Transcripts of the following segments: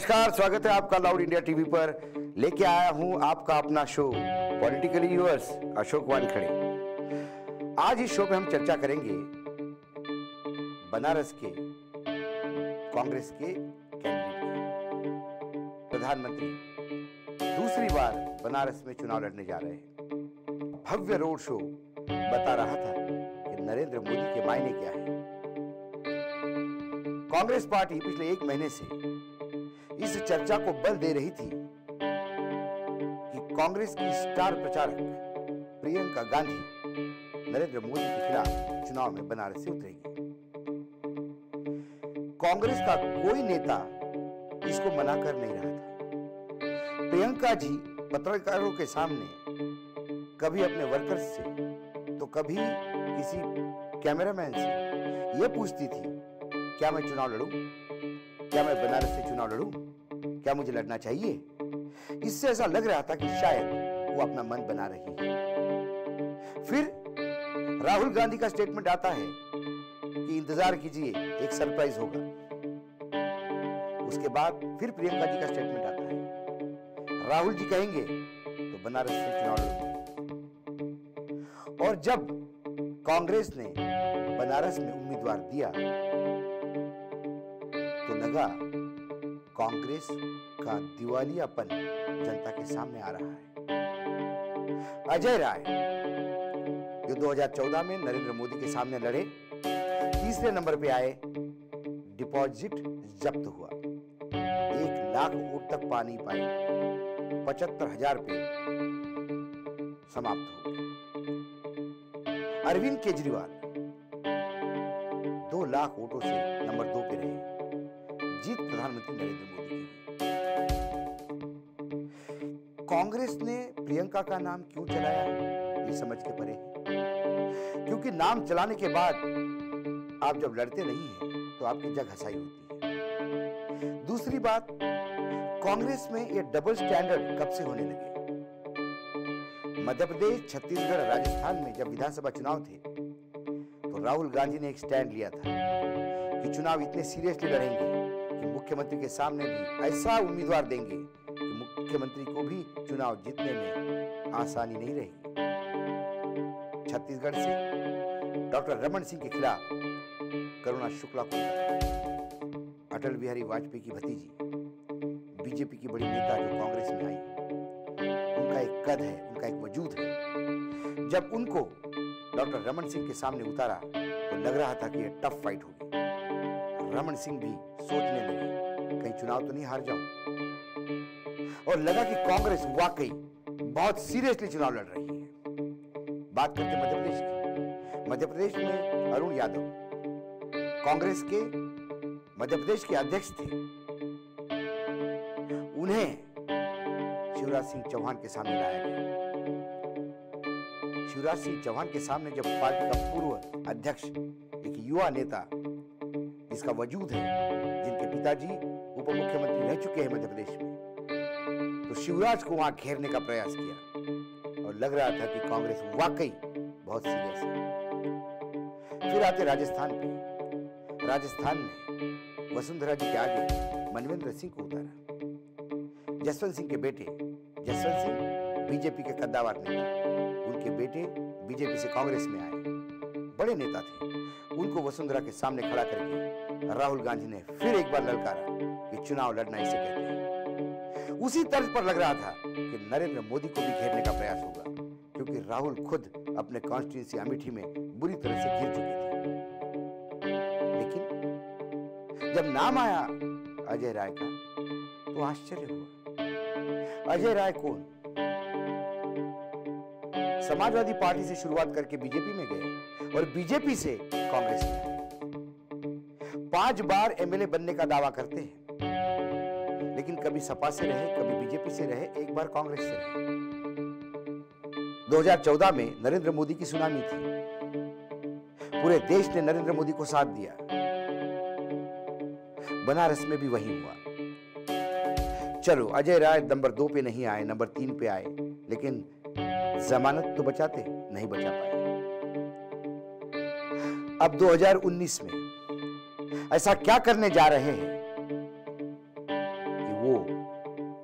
नमस्कार, स्वागत है आपका लाउड इंडिया टीवी पर। लेके आया हूँ आपका अपना show politically yours Ashok Wankhede. आज इस शो में हम चर्चा करेंगे बनारस के, कांग्रेस के कैंडिडेट प्रधानमंत्री, दूसरी बार बनारस में चुनाव लड़ने जा रहे हैं। भव्य रोड शो बता रहा था कि नरेंद्र मोदी के मायने क्या है। कांग्रेस पार्टी पिछले एक महीने से इस चर्चा को बल दे रही थी कि कांग्रेस की स्टार प्रचारक प्रियंका गांधी नरेंद्र मोदी के खिलाफ चुनाव में बनारस से उतरेगी। कांग्रेस का कोई नेता इसको मना कर नहीं रहा था। प्रियंका जी पत्रकारों के सामने कभी अपने वर्कर्स से तो कभी किसी कैमरामैन से यह पूछती थी, क्या मैं चुनाव लड़ूं? क्या मैं बनारस से चुनाव लड़ूं? क्या मुझे लड़ना चाहिए। इससे ऐसा लग रहा था कि शायद वो अपना मन बना रही है। फिर राहुल गांधी का स्टेटमेंट आता है कि इंतज़ार कीजिए, एक सरप्राइज़ होगा। उसके बाद फिर प्रियंका जी का स्टेटमेंट आता है। राहुल जी कहेंगे तो बनारस से चुनाव लड़ूँगा। और जब कांग्रेस ने बनारस में उम्मीदवार दिया तो लगा कांग्रेस का दिवालियापन जनता के सामने आ रहा है। अजय राय, जो 2014 में नरेंद्र मोदी के सामने लड़े, तीसरे नंबर पे आए, डिपॉजिट जब्त हुआ। एक लाख वोट तक पा नहीं पाए पचहत्तर हज़ार पे समाप्त हो गए अरविंद केजरीवाल, दो लाख वोटों से नंबर दो पे रहे। जीत प्रधानमंत्री नरेंद्र मोदी की कांग्रेस ने प्रियंका का नाम क्यों चलाया ये समझ के परे है। क्योंकि नाम चलाने के बाद आप जब लड़ते नहीं हैं तो आपकी जग हसाई होती है। दूसरी बात, कांग्रेस में ये डबल स्टैंडर्ड कब से होने लगे? मध्य प्रदेश, छत्तीसगढ़, राजस्थान में जब विधानसभा चुनाव थे तो राहुल गांधी ने एक स्टैंड लिया था कि चुनाव इतने सीरियसली लड़ेंगे। मुख्यमंत्री के सामने भी ऐसा उम्मीदवार देंगे कि मुख्यमंत्री को भी चुनाव जीतने में आसानी नहीं रहेगी छत्तीसगढ़ से डॉक्टर रमन सिंह के खिलाफ करुणा शुक्ला को अटल बिहारी वाजपेयी की भतीजी, बीजेपी की बड़ी नेता जो कांग्रेस में आई, उनका एक कद है, उनका एक वजूद है। जब उनको डॉक्टर रमन सिंह के सामने उतारा तो लग रहा था कि यह टफ फाइट होगी। रमन सिंह भी सोचने लगे, कहीं चुनाव तो नहीं हार जाऊँ? और लगा कि कांग्रेस वाकई बहुत सीरियसली चुनाव लड़ रही है। बात करते मध्य प्रदेश की। मध्य प्रदेश में अरुण यादव कांग्रेस के मध्य प्रदेश के अध्यक्ष थे। उन्हें शिवराज सिंह चौहान के सामने लाया गया। शिवराज सिंह चौहान के सामने जब पार्टी का पूर्व अध्यक्ष, एक युवा नेता जिसका वजूद है, जिनके पिताजी उप मुख्यमंत्री रह चुके हैं मध्य प्रदेश में। तो शिवराज को वहाँ घेरने का प्रयास किया, और लग रहा था कि कांग्रेस वाकई बहुत सीरियस है। फिर आते राजस्थान पे। राजस्थान में वसुंधरा जी के आगे मनवेंद्र सिंह को उतारा। जसवंत सिंह के बेटे, जसवंत सिंह बीजेपी के कद्दावर नेता। उनके बेटे बीजेपी से कांग्रेस में आए। बड़े नेता थे। उनको वसुंधरा के सामने खड़ा करके राहुल गांधी ने फिर एक बार ललकारा कि चुनाव लड़ना इसे कहते हैं। उसी तर्ज पर लग रहा था कि नरेंद्र मोदी को भी घेरने का प्रयास होगा, क्योंकि राहुल खुद अपने कॉन्स्टिट्यूंसी अमेठी में बुरी तरह से घिर चुके थे। लेकिन जब नाम आया अजय राय का तो आश्चर्य हुआ। अजय राय कौन? समाजवादी पार्टी से शुरुआत करके बीजेपी में गए और बीजेपी से कांग्रेस में। पाँच बार एमएलए बनने का दावा करते हैं। लेकिन कभी सपा से रहे, कभी बीजेपी से रहे, एक बार कांग्रेस से रहे। 2014 में नरेंद्र मोदी की सुनामी थी। पूरे देश ने नरेंद्र मोदी को साथ दिया। बनारस में भी वही हुआ। चलो, अजय राय नंबर दो पे नहीं आए, नंबर तीन पे आए, लेकिन जमानत तो बचाते, नहीं बचा पाए। अब 2019 में ऐसा क्या करने जा रहे हैं? कि वो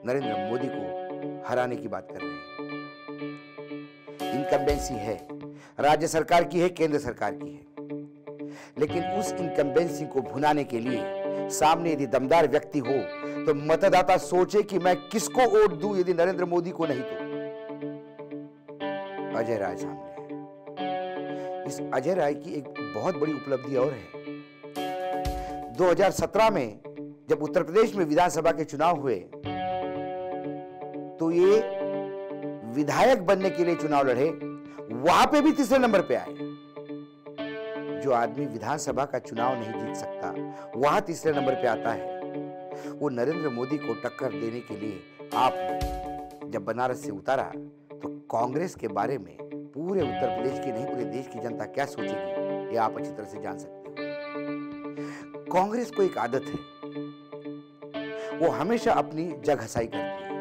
नरेंद्र मोदी को हराने की बात कर रहे हैं। इनकम्बेंसी है। राज्य सरकार की है, केंद्र सरकार की है। लेकिन उस इनकम्बेंसी को भुनाने के लिए सामने यदि दमदार व्यक्ति हो तो मतदाता सोचे कि मैं किसको वोट दू यदि नरेंद्र मोदी को नहीं तो अजय राय सामने इस अजय राय की एक बहुत बड़ी उपलब्धि और है। 2017 में जब उत्तर प्रदेश में विधानसभा के चुनाव हुए तो ये विधायक बनने के लिए चुनाव लड़े, वहाँ पे भी तीसरे नंबर पे आए। जो आदमी विधानसभा का चुनाव नहीं जीत सकता, वहाँ तीसरे नंबर पे आता है। वो नरेंद्र मोदी को टक्कर देने के लिए आप जब बनारस से उतारा तो कांग्रेस के बारे में पूरे उत्तर प्रदेश की नहीं, पूरे देश की जनता क्या सोचेगी, ये आप अच्छी तरह से जान सकते कांग्रेस को एक आदत है। वो हमेशा अपनी जगहसाई करती है।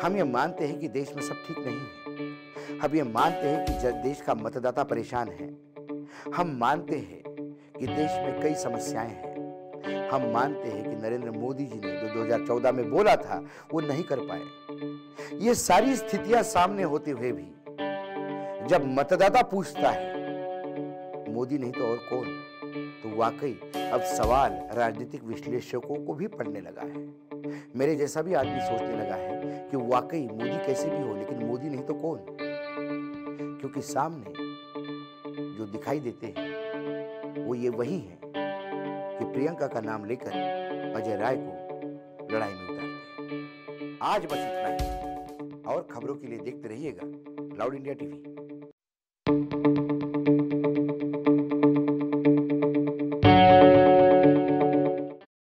हम ये मानते हैं कि देश में सब ठीक नहीं है। हम ये मानते हैं कि देश का मतदाता परेशान है। हम मानते हैं कि देश में कई समस्याएँ हैं। हम मानते हैं कि नरेंद्र मोदी जी ने जो 2014 में बोला था, वो नहीं कर पाए। ये सारी स्थितियाँ सामने होते हुए भी जब मतदाता पूछता है, मोदी नहीं तो और कौन? तो वाकई अब सवाल राजनीतिक विश्लेषकों को भी पढ़ने लगा है। मेरे जैसा भी आदमी सोचने लगा है कि वाकई मोदी कैसे भी हो, लेकिन मोदी नहीं तो कौन? क्योंकि सामने जो दिखाई देते हैं, वो ये वही है कि प्रियंका का नाम लेकर अजय राय को लड़ाई में उतारते हैं। आज बस इतना ही। और खबरों के लिए देखते रहिएगा लाउड इंडिया टीवी।